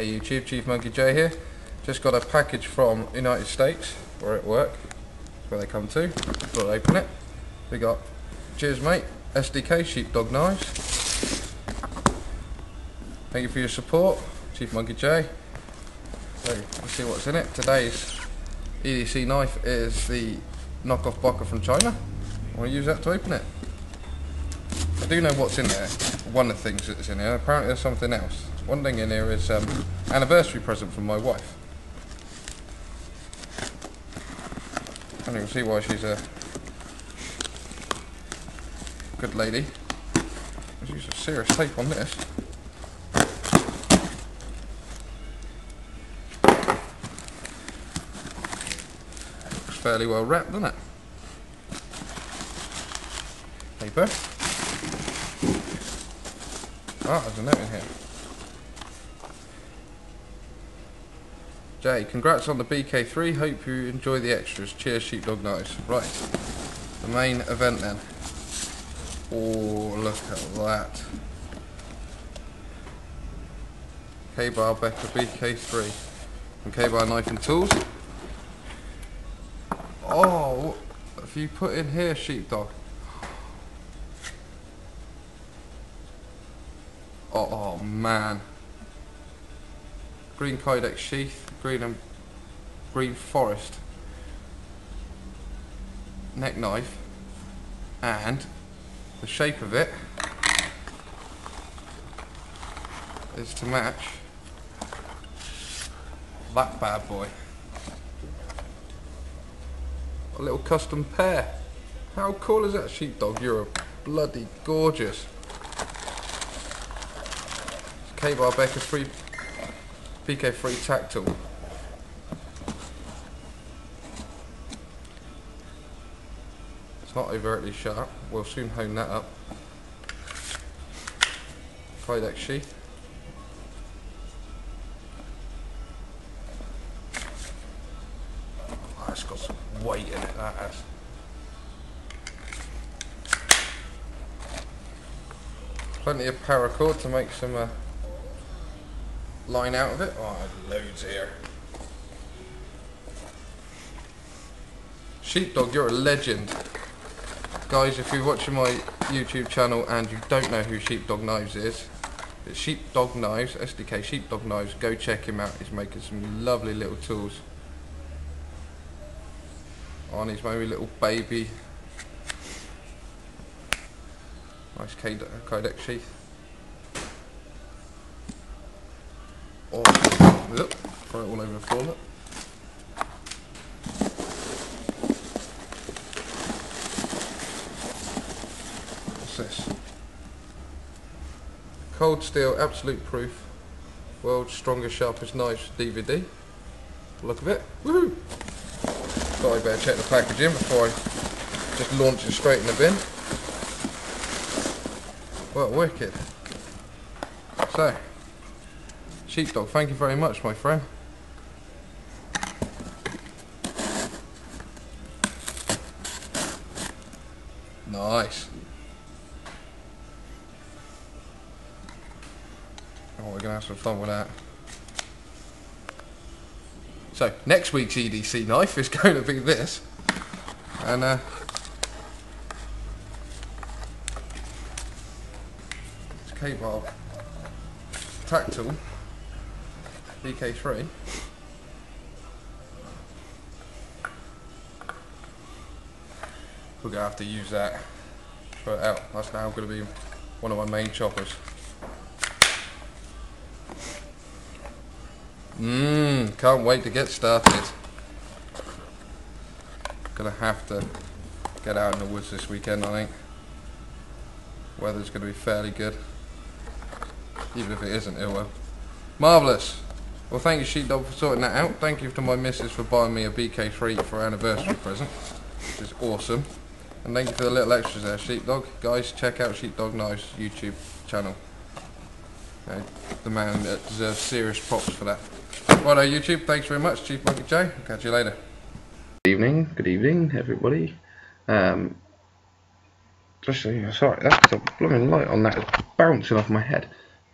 Hey YouTube, Chief Monkey J here. Just got a package from United States. We're at work. That's where they come to. Thought I'd open it. We got, cheers mate, SDK Sheepdog Knives. Thank you for your support, Chief Monkey J. So, let's see what's in it. Today's EDC knife is the knockoff Baka from China. I want to use that to open it. I do know what's in there. One of the things that's in there. Apparently there's something else. One thing in here is um, anniversary present from my wife. And you can see why she's a good lady. Use a serious tape on this. Looks fairly well wrapped, doesn't it? Paper. Ah, there's a note in here. Jay, congrats on the BK3. Hope you enjoy the extras. Cheers, Sheepdog Knives. Right, the main event then. Oh, look at that. Ka-Bar Becker BK3 And Ka-Bar Knife and Tools. Oh, what have you put in here, Sheepdog? Oh, oh man. Green Kydex sheath, green and green forest neck knife, and the shape of it is to match that bad boy. A little custom pair. How cool is that sheepdog? You're a bloody gorgeous. Ka-Bar Becker 3 BK3 TacTool. It's not overtly sharp, we'll soon hone that up. Kydex sheath. Oh, it's got some weight in it, that. Plenty of paracord to make some uh, line out of it. Oh, loads here. Sheepdog, you're a legend. Guys, if you're watching my YouTube channel and you don't know who Sheepdog Knives is, it's Sheepdog Knives, SDK Sheepdog Knives, go check him out. He's making some lovely little tools. On his maybe little baby. Nice Kydex sheath. Oh, look, throw it all over the floor. What's this? Cold Steel Absolute Proof World's Strongest Sharpest Knives DVD. Look of it. Woohoo! Thought I better check the packaging before I just launch it straight in the bin. Well, wicked. So, Sheepdog, thank you very much, my friend. Nice. Oh, we're going to have some fun with that. So, next week's EDC knife is going to be this. And, uh, it's Ka-Bar TacTool. BK3. We're gonna have to use that. It out. That's now gonna be one of my main choppers. Mmm, can't wait to get started. Gonna have to get out in the woods this weekend, I think. Weather's gonna be fairly good. Even if it isn't, it will. Marvellous. Well, thank you, Sheepdog, for sorting that out. Thank you to my missus for buying me a BK3 for anniversary present, which is awesome. And thank you for the little extras there, Sheepdog. Guys, check out Sheepdog Knives YouTube channel. Okay, the man that deserves serious props for that. Righto, YouTube. Thanks very much, Chief Monkey J. Catch you later. Good evening, good evening, everybody. Um, just sorry, that's a blooming light on that is bouncing off my head.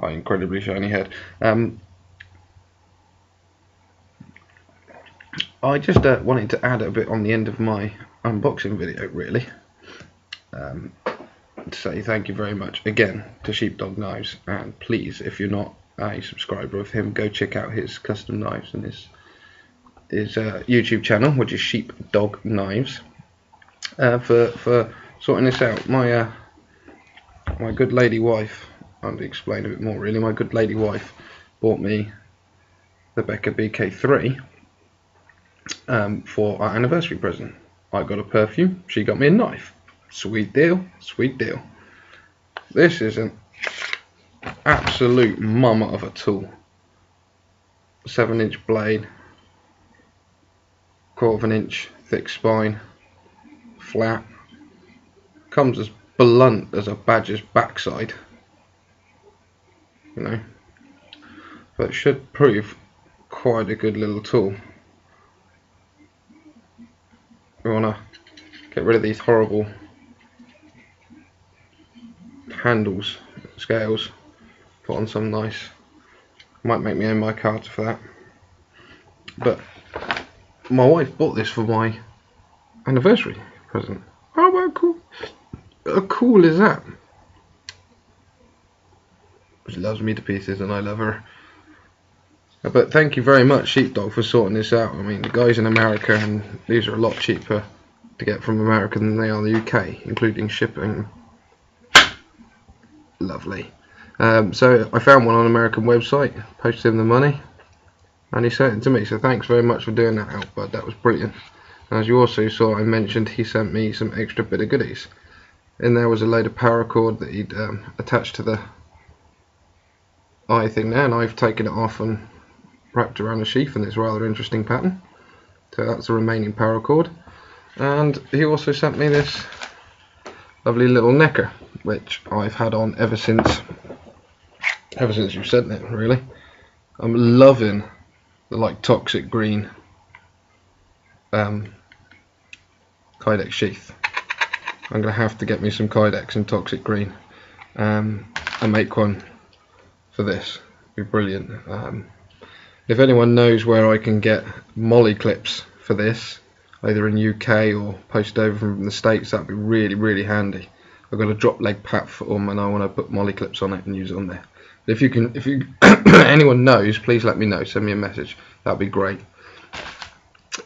My incredibly shiny head. Um, I just uh, wanted to add a bit on the end of my unboxing video, really. Um, to say thank you very much again to Sheepdog Knives, and please, if you're not a subscriber of him, go check out his custom knives and his his uh, YouTube channel, which is Sheepdog Knives, uh, for for sorting this out. My uh, my good lady wife, I'll explain a bit more. Really, my good lady wife bought me the Becker BK3 um, for our anniversary present. I got a perfume, she got me a knife. Sweet deal, sweet deal. This is an absolute mama of a tool. 7 inch blade, quarter of an inch thick spine, flat, comes as blunt as a badger's backside, you know, but it should prove quite a good little tool. We want to get rid of these horrible handles, scales, put on some nice, might make me own Micarta for that. But my wife bought this for my anniversary present. Oh, how about cool? How cool is that? She loves me to pieces and I love her. But thank you very much, Sheepdog, for sorting this out. I mean, the guys in America, and these are a lot cheaper to get from America than they are in the UK, including shipping. Lovely. Um, so I found one on an American website, posted him the money, and he sent it to me. So thanks very much for doing that, out, bud. That was brilliant. And as you also saw, I mentioned he sent me some extra bit of goodies. In there was a load of paracord that he'd um, attached to the eye thing there, and I've taken it off and wrapped around a sheath in this rather interesting pattern. So that's the remaining paracord. And he also sent me this lovely little necker, which I've had on ever since ever since you sent it, really. I'm loving the like toxic green um, Kydex sheath. I'm gonna have to get me some Kydex and toxic green um, and make one for this. Be brilliant. Um, if anyone knows where I can get MOLLE clips for this, either in UK or posted over from the States, that'd be really, really handy. I've got a drop leg platform and I want to put MOLLE clips on it and use it on there. If you can, if you anyone knows, please let me know. Send me a message. That'd be great.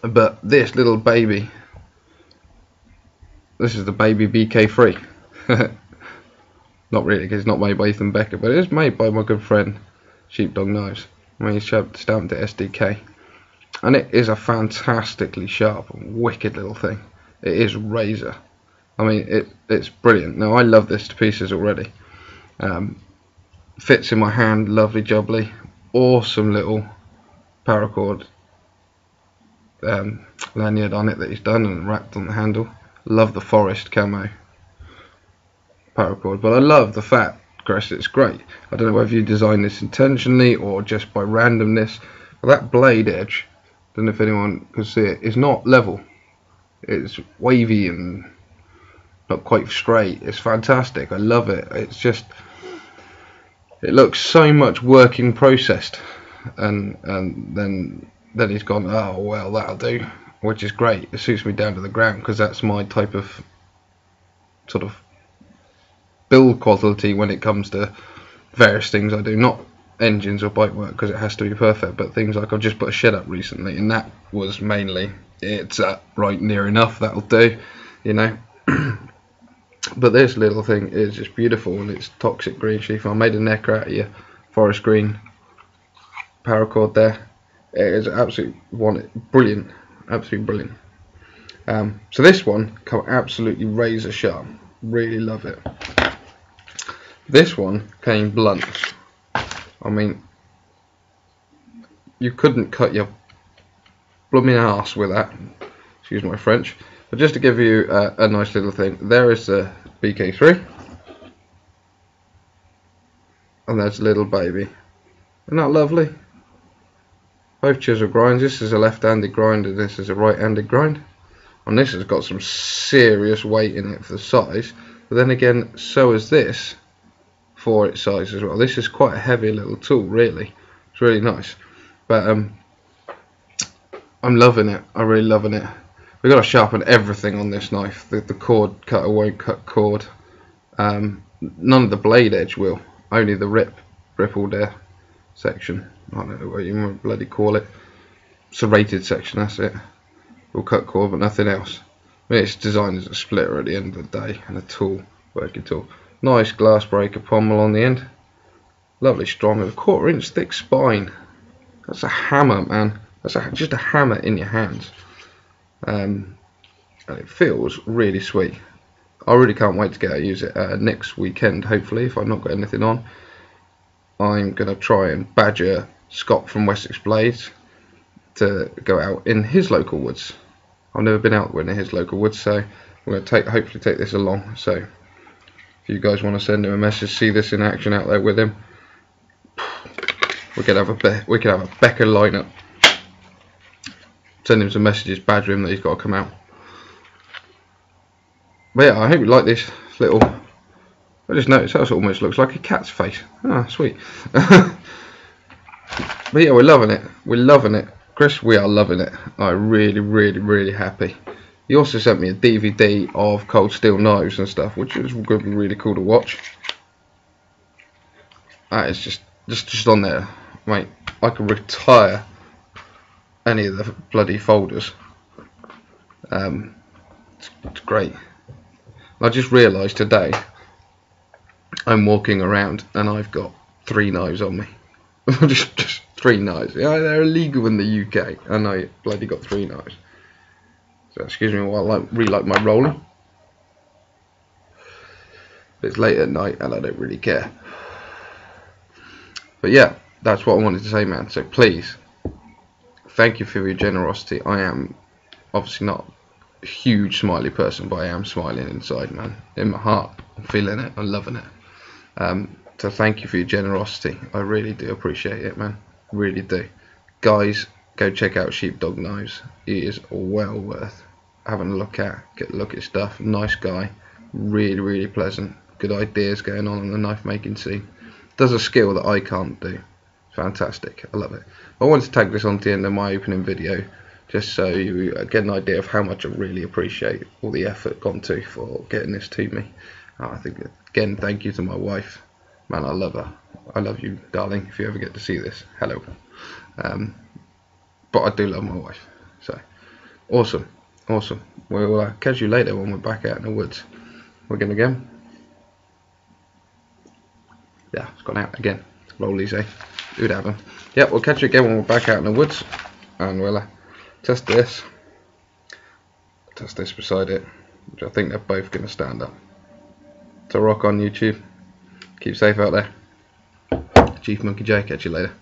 But this little baby, this is the baby BK3. not really, because it's not made by Ethan Becker, but it is made by my good friend Sheepdog Knives. Mean, he's stamped it SDK, and it is a fantastically sharp wicked little thing. It is razor. I mean, it it's brilliant. Now I love this to pieces already. Um, fits in my hand, lovely jubbly, awesome little paracord um, lanyard on it that he's done and wrapped on the handle. Love the forest camo paracord, but I love the fat crest. It's great. I don't know whether you designed this intentionally or just by randomness. But that blade edge, I don't know if anyone can see it, is not level. It's wavy and not quite straight. It's fantastic. I love it. It's just it looks so much working processed and and then then he's gone oh well that'll do which is great it suits me down to the ground because that's my type of sort of build quality when it comes to various things I do. Not engines or bike work because it has to be perfect but things like I've just put a shed up recently and that was mainly it's uh, right near enough that'll do you know. But this little thing is just beautiful and it's toxic green sheath. I made a necker out of your forest green paracord there. It is absolutely one brilliant absolutely brilliant. Um, so this one come absolutely razor sharp. Really love it this one came blunt I mean you couldn't cut your blooming ass with that excuse my French but just to give you uh, a nice little thing, there is the BK3. And there's a little baby. Isn't that lovely? Both chisel grinds. This is a left-handed grind and this is a right-handed grind. And this has got some serious weight in it for the size. But then again, so is this for its size as well. This is quite a heavy little tool, really. It's really nice. But um, I'm loving it. I'm really loving it. We've got to sharpen everything on this knife. The, the cord cutter won't cut cord. Um, none of the blade edge will. Only the rip, ripple there section. I don't know what you bloody call it. Serrated section, that's it. Will cut cord, but nothing else. I mean, it's designed as a splitter at the end of the day and a tool, working tool. Nice glass breaker pommel on the end. Lovely strong with a quarter inch thick spine. That's a hammer, man. That's a, just a hammer in your hands. Um, and it feels really sweet. I really can't wait to get out and use it uh, next weekend, hopefully, if I've not got anything on. I'm going to try and badger Scott from Wessex Blades to go out in his local woods. I've never been out in his local woods, so I'm going to take hopefully take this along. So if you guys want to send him a message, see this in action out there with him, we could have a we could have a Becker lineup. Send him some messages, badger him that he's got to come out. But yeah, I hope you like this little. I just noticed that almost looks like a cat's face. Ah, sweet. but yeah, we're loving it. We're loving it. Chris, we are loving it. I'm really, really, really happy. He also sent me a DVD of Cold Steel Knives and stuff, which is going to be really cool to watch. That is just, just, just on there, mate. I can retire any of the bloody folders. Um, it's, it's great. I just realised today I'm walking around and I've got three knives on me. just, just three knives. Yeah, they're illegal in the UK. And I bloody got three knives. So excuse me while I relight my roller. It's late at night and I don't really care. But yeah, that's what I wanted to say, man. So please, thank you for your generosity. I am obviously not a huge smiley person, but I am smiling inside, man. In my heart, I'm feeling it. I'm loving it. Um, so thank you for your generosity. I really do appreciate it, man. Really do. Guys, go check out Sheepdog Knives. He is well worth having a look at. Get a look at stuff. Nice guy. Really, really pleasant. Good ideas going on in the knife making scene. Does a skill that I can't do. Fantastic. I love it. I wanted to tag this on to the end of my opening video just so you get an idea of how much I really appreciate all the effort gone to for getting this to me. I think again, thank you to my wife. Man, I love her. I love you, darling. If you ever get to see this, hello. Um, but I do love my wife. So awesome, awesome. We'll uh, catch you later when we're back out in the woods. We're gonna go. Yeah, it's gone out again. Rollies, eh? Who'd have them? Yep, we'll catch you again when we're back out in the woods, and we'll uh, test this. Test this beside it, which I think they're both gonna stand up. So rock on YouTube. Keep safe out there. Chief Monkey J, catch you later.